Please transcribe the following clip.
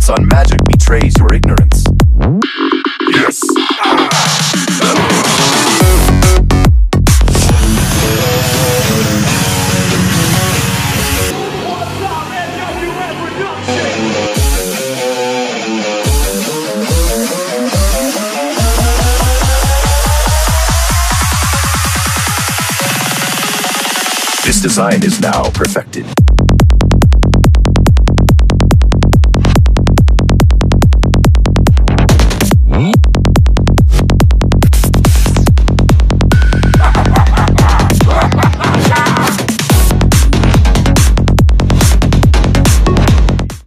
reliance on magic betrays your ignorance. Yes! This design is now perfected.